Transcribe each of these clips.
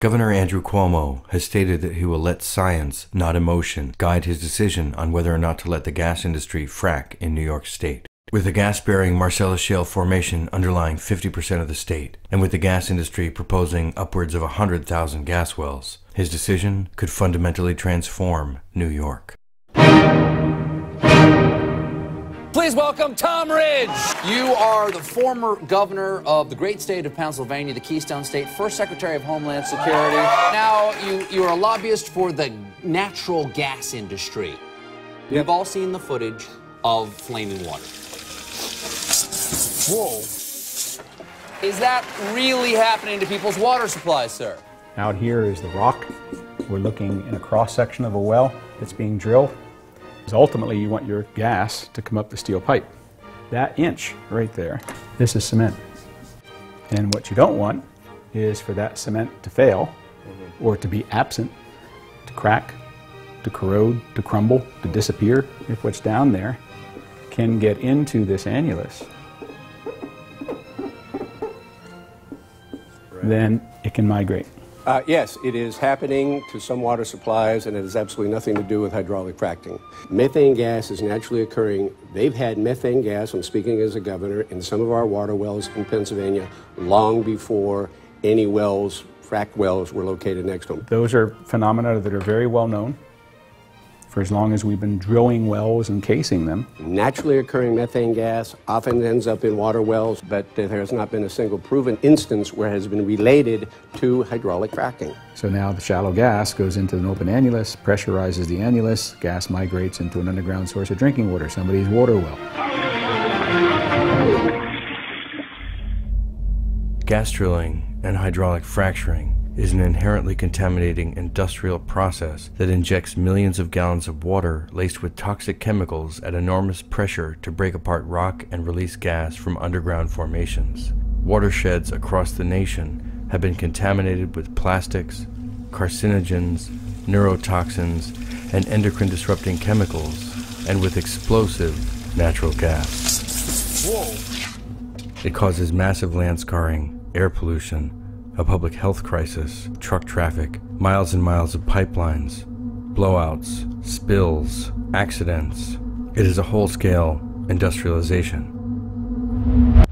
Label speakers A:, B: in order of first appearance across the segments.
A: Governor Andrew Cuomo has stated that he will let science, not emotion, guide his decision on whether or not to let the gas industry frack in New York State. With the gas bearing Marcellus Shale formation underlying 50% of the state, and with the gas industry proposing upwards of 100,000 gas wells, his decision could fundamentally transform New York.
B: Please welcome Tom Ridge. You are the former governor of the great state of Pennsylvania, the Keystone State, first Secretary of Homeland Security. Now, you, you are a lobbyist for the natural gas industry. We've all seen the footage of flaming water. Whoa. Is that really happening to people's water supplies, sir?
C: Out here is the rock. We're looking in a cross section of a well that's being drilled. Ultimately, you want your gas to come up the steel pipe. That inch right there, this is cement. And what you don't want is for that cement to fail mm-hmm. or to be absent, to crack, to corrode, to crumble, to disappear if what's down there can get into this annulus. Then it can migrate.
D: Uh, yes, it is happening to some water supplies, and it has absolutely nothing to do with hydraulic fracking. Methane gas is naturally occurring. They've had methane gas, I'm speaking as a governor, in some of our water wells in Pennsylvania long before any wells, fracked wells, were located next to them.
C: Those are phenomena that are very well known for as long as we've been drilling wells and casing them.
D: Naturally occurring methane gas often ends up in water wells, but there has not been a single proven instance where it has been related to hydraulic fracking.
C: So now the shallow gas goes into an open annulus, pressurizes the annulus, gas migrates into an underground source of drinking water, somebody's water well.
A: Gas drilling and hydraulic fracturing is an inherently contaminating industrial process that injects millions of gallons of water laced with toxic chemicals at enormous pressure to break apart rock and release gas from underground formations. Watersheds across the nation have been contaminated with plastics, carcinogens, neurotoxins, and endocrine disrupting chemicals, and with explosive natural gas. Whoa. It causes massive land scarring, air pollution, a public health crisis, truck traffic, miles and miles of pipelines, blowouts, spills, accidents. It is a whole scale industrialization.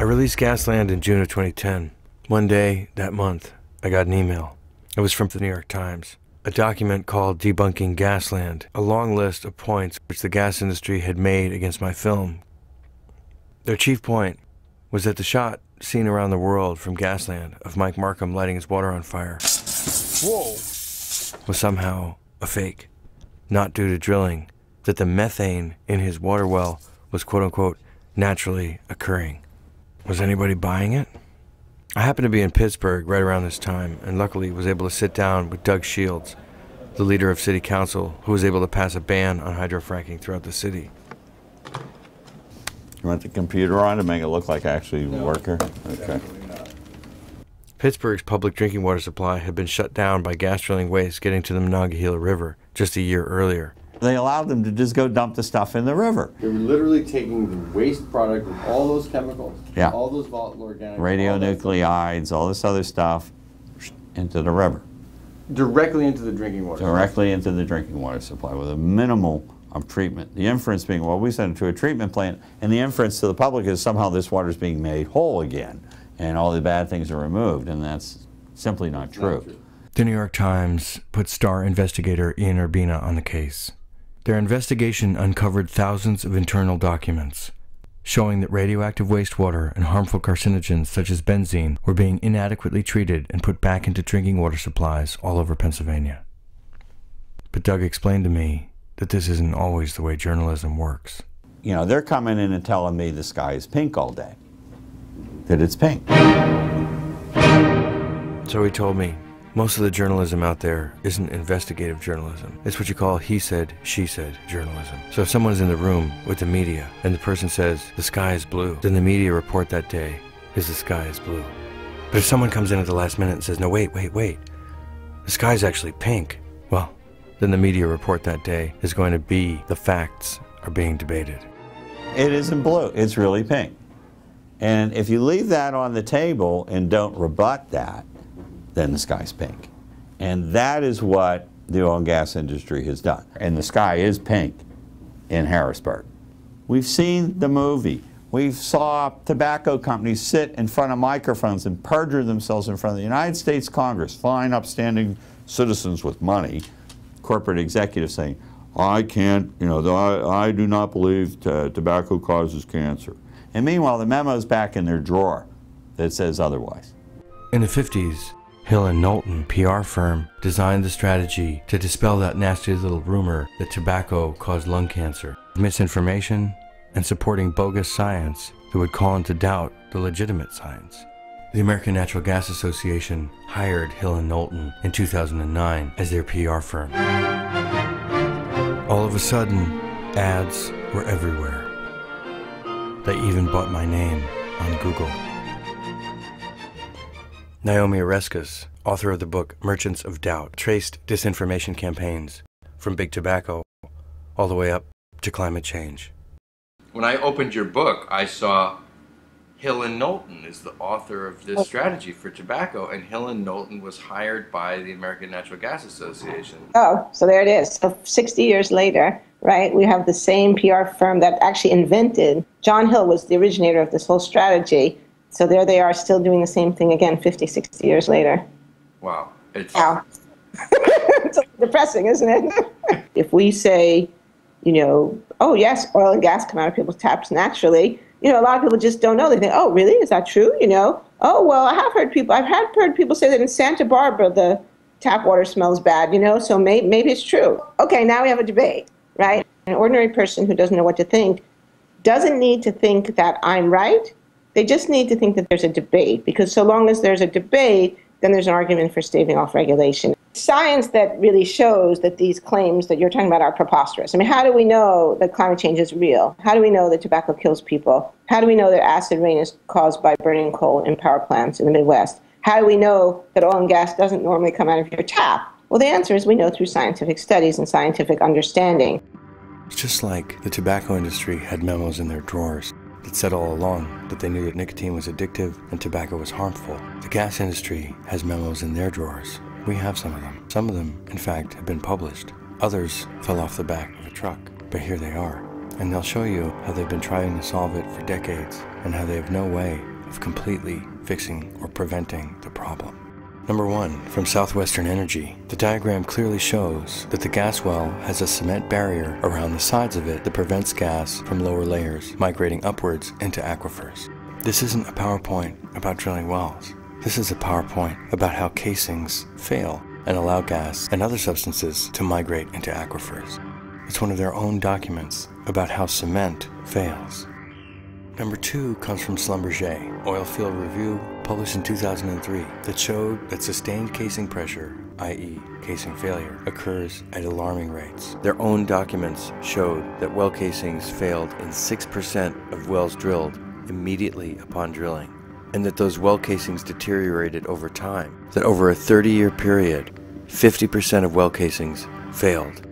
A: I released Gasland in June of 2010. One day that month, I got an email. It was from the New York Times. A document called Debunking Gasland, a long list of points which the gas industry had made against my film. Their chief point was that the shot seen around the world from Gasland of Mike Markham lighting his water on fire
B: Whoa.
A: was somehow a fake, not due to drilling, that the methane in his water well was quote unquote naturally occurring. Was anybody buying it? I happened to be in Pittsburgh right around this time and luckily was able to sit down with Doug Shields, the leader of city council, who was able to pass a ban on hydrofracking throughout the city.
E: You want the computer on to make it look like actually no, worker? Okay.
A: Pittsburgh's public drinking water supply had been shut down by gas drilling waste getting to the Monongahela River just a year earlier.
E: They allowed them to just go dump the stuff in the river.
F: They were literally taking the waste product with all those chemicals,
E: yeah.
F: all those volatile organics,
E: radionuclides, all, all this other stuff into the river.
F: Directly into the drinking water.
E: Directly supply. into the drinking water supply with a minimal of treatment. The inference being, well, we send it to a treatment plant, and the inference to the public is somehow this water is being made whole again, and all the bad things are removed, and that's simply not true. not true.
A: The New York Times put star investigator Ian Urbina on the case. Their investigation uncovered thousands of internal documents showing that radioactive wastewater and harmful carcinogens such as benzene were being inadequately treated and put back into drinking water supplies all over Pennsylvania. But Doug explained to me that this isn't always the way journalism works.
E: You know, they're coming in and telling me the sky is pink all day, that it's pink.
A: So he told me most of the journalism out there isn't investigative journalism. It's what you call he said, she said journalism. So if someone's in the room with the media and the person says the sky is blue, then the media report that day is the sky is blue. But if someone comes in at the last minute and says, no, wait, wait, wait, the sky's actually pink, then the media report that day is going to be the facts are being debated.
E: It isn't blue, it's really pink. And if you leave that on the table and don't rebut that, then the sky's pink. And that is what the oil and gas industry has done. And the sky is pink in Harrisburg. We've seen the movie. We saw tobacco companies sit in front of microphones and perjure themselves in front of the United States Congress, fine, upstanding citizens with money, corporate executives saying, I can't, you know, I, I do not believe tobacco causes cancer. And meanwhile, the memo's back in their drawer that says otherwise.
A: In the 50s, Hill and Knowlton, PR firm, designed the strategy to dispel that nasty little rumor that tobacco caused lung cancer. Misinformation and supporting bogus science that would call into doubt the legitimate science. The American Natural Gas Association hired Hill and Knowlton in 2009 as their PR firm. All of a sudden, ads were everywhere. They even bought my name on Google. Naomi Oreskes, author of the book Merchants of Doubt, traced disinformation campaigns from big tobacco all the way up to climate change.
G: When I opened your book, I saw Hill and Knowlton is the author of this oh. strategy for tobacco, and Hill and Knowlton was hired by the American Natural Gas Association.
H: Oh, so there it is. So 60 years later, right, we have the same PR firm that actually invented. John Hill was the originator of this whole strategy. So there they are, still doing the same thing again 50, 60 years later.
G: Wow. It's
H: wow. it's depressing, isn't it? if we say, you know, oh, yes, oil and gas come out of people's taps naturally you know, a lot of people just don't know. They think, oh, really? Is that true? You know, oh, well, I have heard people, I've had heard people say that in Santa Barbara, the tap water smells bad, you know, so may, maybe it's true. Okay, now we have a debate, right? An ordinary person who doesn't know what to think doesn't need to think that I'm right. They just need to think that there's a debate because so long as there's a debate, then there's an argument for staving off regulation science that really shows that these claims that you're talking about are preposterous. I mean, how do we know that climate change is real? How do we know that tobacco kills people? How do we know that acid rain is caused by burning coal in power plants in the Midwest? How do we know that oil and gas doesn't normally come out of your tap? Well, the answer is we know through scientific studies and scientific understanding.
A: It's just like the tobacco industry had memos in their drawers that said all along that they knew that nicotine was addictive and tobacco was harmful. The gas industry has memos in their drawers we have some of them. Some of them, in fact, have been published. Others fell off the back of a truck, but here they are. And they'll show you how they've been trying to solve it for decades and how they have no way of completely fixing or preventing the problem. Number one, from Southwestern Energy, the diagram clearly shows that the gas well has a cement barrier around the sides of it that prevents gas from lower layers migrating upwards into aquifers. This isn't a PowerPoint about drilling wells. This is a PowerPoint about how casings fail and allow gas and other substances to migrate into aquifers. It's one of their own documents about how cement fails. Number two comes from Schlumberger, Oil Field Review, published in 2003, that showed that sustained casing pressure, i.e., casing failure, occurs at alarming rates. Their own documents showed that well casings failed in 6% of wells drilled immediately upon drilling and that those well casings deteriorated over time. That over a 30 year period, 50% of well casings failed.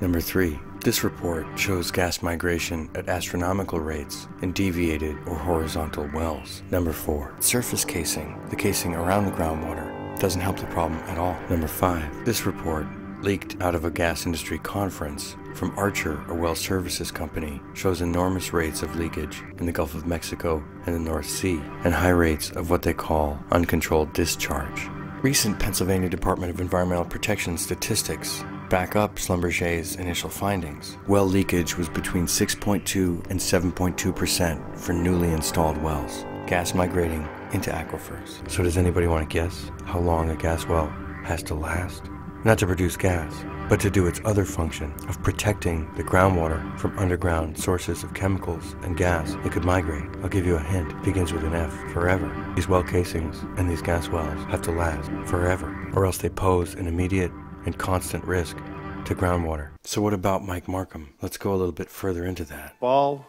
A: Number three, this report shows gas migration at astronomical rates in deviated or horizontal wells. Number four, surface casing, the casing around the groundwater, doesn't help the problem at all. Number five, this report leaked out of a gas industry conference from Archer, a well services company, shows enormous rates of leakage in the Gulf of Mexico and the North Sea, and high rates of what they call uncontrolled discharge. Recent Pennsylvania Department of Environmental Protection statistics back up Schlumberger's initial findings. Well leakage was between 6.2 and 7.2% for newly installed wells, gas migrating into aquifers. So does anybody want to guess how long a gas well has to last? Not to produce gas, but to do its other function of protecting the groundwater from underground sources of chemicals and gas that could migrate. I'll give you a hint. It begins with an F. Forever. These well casings and these gas wells have to last forever, or else they pose an immediate and constant risk to groundwater. So what about Mike Markham? Let's go a little bit further into that.
I: Ball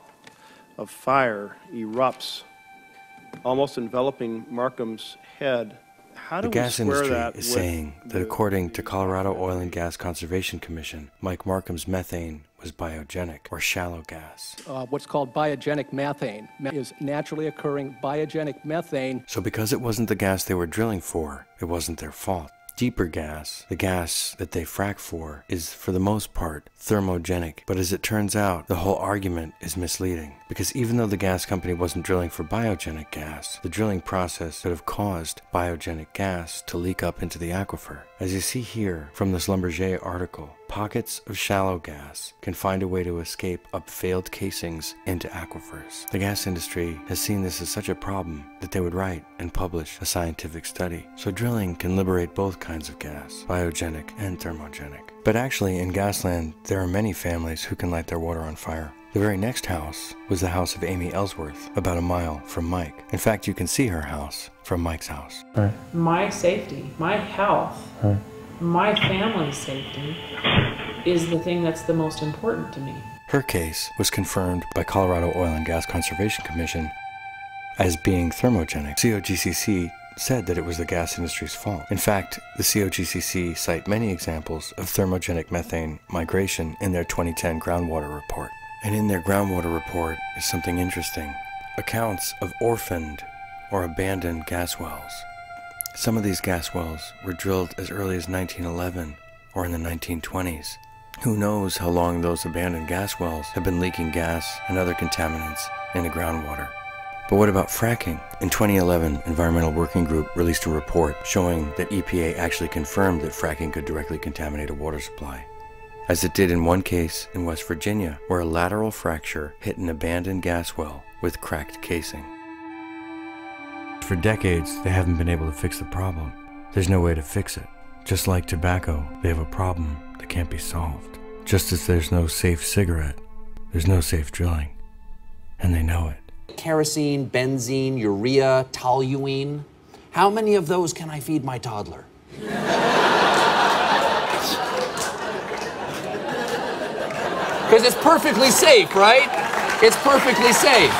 I: of fire erupts, almost enveloping Markham's head
A: the gas industry is saying that according to Colorado Oil and Gas Conservation Commission, Mike Markham's methane was biogenic or shallow gas.
J: Uh, what's called biogenic methane is naturally occurring biogenic methane.
A: So, because it wasn't the gas they were drilling for, it wasn't their fault. Deeper gas, the gas that they frack for, is for the most part thermogenic. But as it turns out, the whole argument is misleading. Because even though the gas company wasn't drilling for biogenic gas, the drilling process could have caused biogenic gas to leak up into the aquifer. As you see here from this Schlumberger article, pockets of shallow gas can find a way to escape up failed casings into aquifers. The gas industry has seen this as such a problem that they would write and publish a scientific study. So drilling can liberate both kinds of gas, biogenic and thermogenic. But actually, in Gasland, there are many families who can light their water on fire. The very next house was the house of Amy Ellsworth, about a mile from Mike. In fact, you can see her house from Mike's house.
K: Right. My safety, my health, right. my family's safety is the thing that's the most important to me.
A: Her case was confirmed by Colorado Oil and Gas Conservation Commission as being thermogenic. COGCC said that it was the gas industry's fault. In fact, the COGCC cite many examples of thermogenic methane migration in their 2010 groundwater report. And in their groundwater report is something interesting accounts of orphaned or abandoned gas wells. Some of these gas wells were drilled as early as 1911 or in the 1920s. Who knows how long those abandoned gas wells have been leaking gas and other contaminants into the groundwater. But what about fracking? In 2011, Environmental Working Group released a report showing that EPA actually confirmed that fracking could directly contaminate a water supply. As it did in one case in West Virginia, where a lateral fracture hit an abandoned gas well with cracked casing. For decades, they haven't been able to fix the problem. There's no way to fix it. Just like tobacco, they have a problem that can't be solved. Just as there's no safe cigarette, there's no safe drilling. And they know it
B: kerosene, benzene, urea, toluene. How many of those can I feed my toddler? Because it's perfectly safe, right? It's perfectly safe.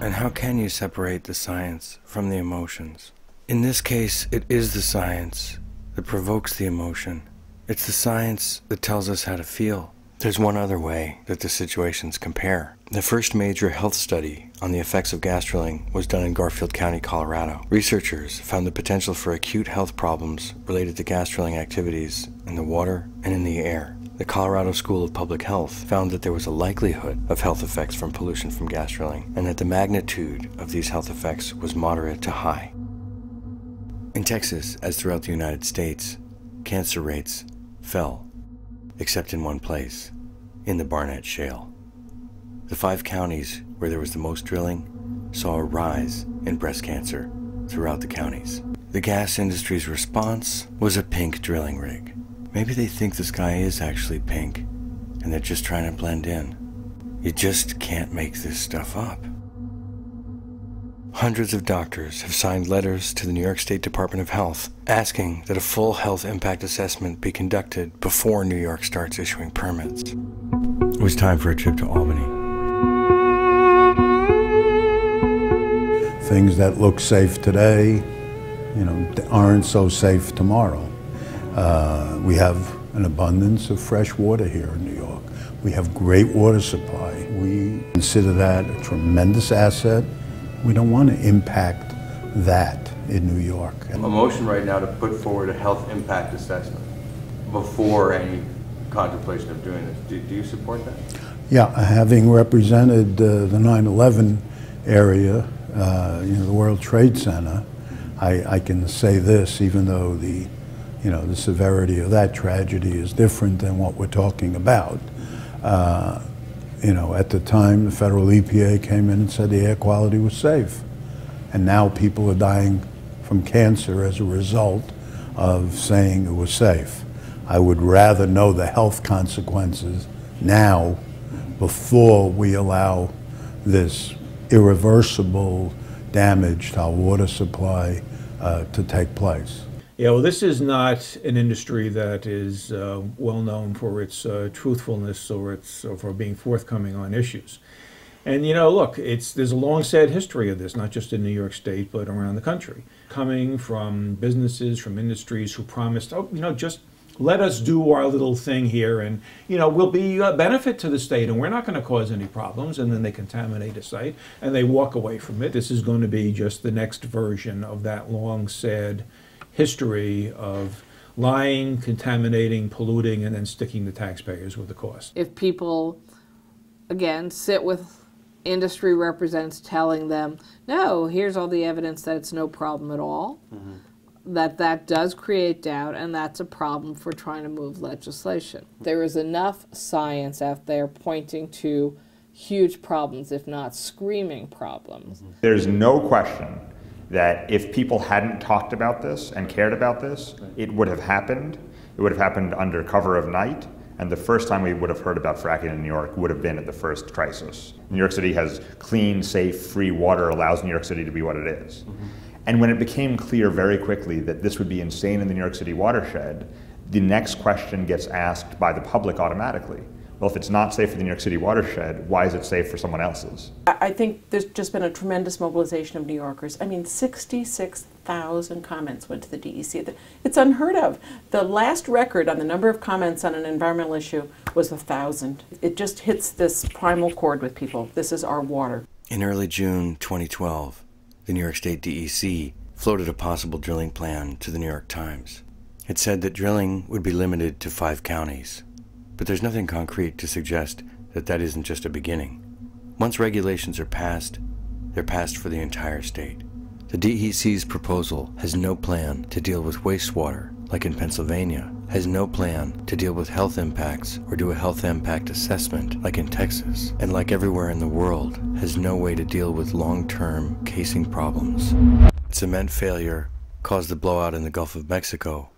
A: And how can you separate the science from the emotions? In this case, it is the science that provokes the emotion. It's the science that tells us how to feel. There's one other way that the situations compare. The first major health study on the effects of gas drilling was done in Garfield County, Colorado. Researchers found the potential for acute health problems related to gas drilling activities in the water and in the air. The Colorado School of Public Health found that there was a likelihood of health effects from pollution from gas drilling, and that the magnitude of these health effects was moderate to high. In Texas, as throughout the United States, cancer rates fell, except in one place in the Barnett Shale. The five counties where there was the most drilling saw a rise in breast cancer throughout the counties. The gas industry's response was a pink drilling rig. Maybe they think the sky is actually pink and they're just trying to blend in. You just can't make this stuff up. Hundreds of doctors have signed letters to the New York State Department of Health asking that a full health impact assessment be conducted before New York starts issuing permits. It was time for a trip to Albany.
L: Things that look safe today, you know, aren't so safe tomorrow. Uh, we have an abundance of fresh water here in New York. We have great water supply. We consider that a tremendous asset we don't want to impact that in New York.
G: A motion right now to put forward a health impact assessment before any contemplation of doing this. Do, do you support that?
L: Yeah, having represented uh, the 9/11 area, uh, you know, the World Trade Center, I, I, can say this, even though the, you know, the severity of that tragedy is different than what we're talking about. Uh, you know, at the time, the federal EPA came in and said the air quality was safe. And now people are dying from cancer as a result of saying it was safe. I would rather know the health consequences now before we allow this irreversible damage to our water supply uh, to take place.
C: Yeah, well, this is not an industry that is uh, well known for its uh, truthfulness or its or for being forthcoming on issues. And you know, look, it's there's a long sad history of this, not just in New York State, but around the country, coming from businesses, from industries who promised, oh, you know, just let us do our little thing here, and you know, we'll be a benefit to the state, and we're not going to cause any problems. And then they contaminate a site, and they walk away from it. This is going to be just the next version of that long sad history of lying, contaminating, polluting, and then sticking the taxpayers with the cost.
K: If people, again, sit with industry representatives telling them, no, here's all the evidence that it's no problem at all, mm-hmm. that that does create doubt, and that's a problem for trying to move legislation. There is enough science out there pointing to huge problems, if not screaming problems. Mm-hmm.
M: There's no question that if people hadn't talked about this and cared about this, it would have happened. It would have happened under cover of night. And the first time we would have heard about fracking in New York would have been at the first crisis. New York City has clean, safe, free water, allows New York City to be what it is. Mm-hmm. And when it became clear very quickly that this would be insane in the New York City watershed, the next question gets asked by the public automatically. Well, if it's not safe for the New York City watershed, why is it safe for someone else's?
N: I I think there's just been a tremendous mobilization of New Yorkers. I mean, 66,000 comments went to the DEC. It's unheard of. The last record on the number of comments on an environmental issue was 1,000. It just hits this primal chord with people. This is our water.
A: In early June 2012, the New York State DEC floated a possible drilling plan to the New York Times. It said that drilling would be limited to five counties, but there's nothing concrete to suggest that that isn't just a beginning. Once regulations are passed, they're passed for the entire state. The DEC's proposal has no plan to deal with wastewater, like in Pennsylvania, has no plan to deal with health impacts or do a health impact assessment, like in Texas, and like everywhere in the world, has no way to deal with long term casing problems. Cement failure caused the blowout in the Gulf of Mexico.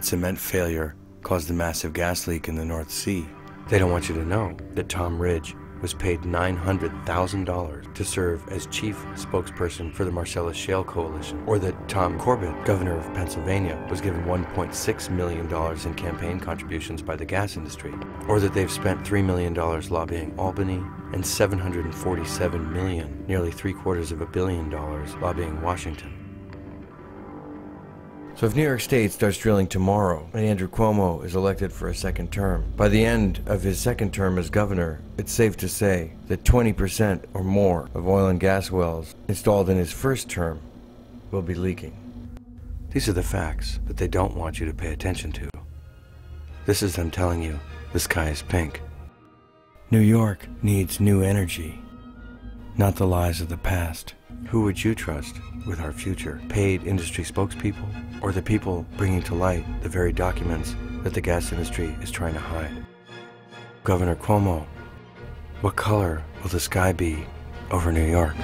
A: Cement failure caused the massive gas leak in the North Sea. They don't want you to know that Tom Ridge was paid $900,000 to serve as chief spokesperson for the Marcellus Shale Coalition, or that Tom Corbett, governor of Pennsylvania, was given $1.6 million in campaign contributions by the gas industry, or that they've spent $3 million lobbying Albany and 747 million, nearly three quarters of a billion dollars, lobbying Washington. So if New York State starts drilling tomorrow and Andrew Cuomo is elected for a second term, by the end of his second term as governor, it's safe to say that 20% or more of oil and gas wells installed in his first term will be leaking. These are the facts that they don't want you to pay attention to. This is them telling you the sky is pink. New York needs new energy, not the lies of the past. Who would you trust with our future? Paid industry spokespeople or the people bringing to light the very documents that the gas industry is trying to hide? Governor Cuomo, what color will the sky be over New York?